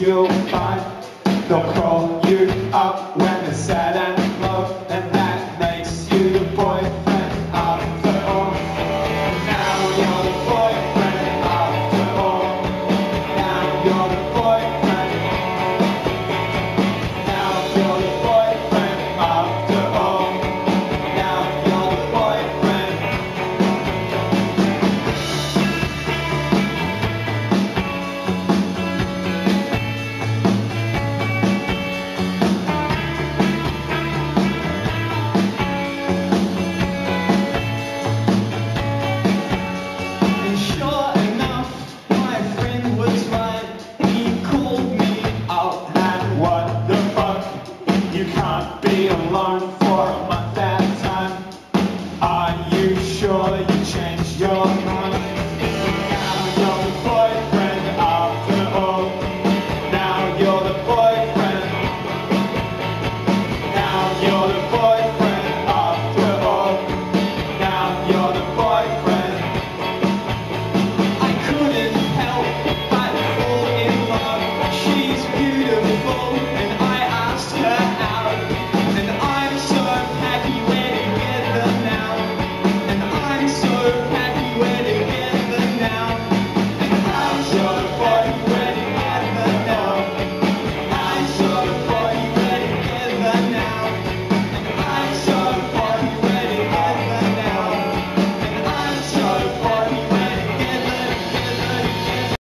you'll find they'll call you up when it's sad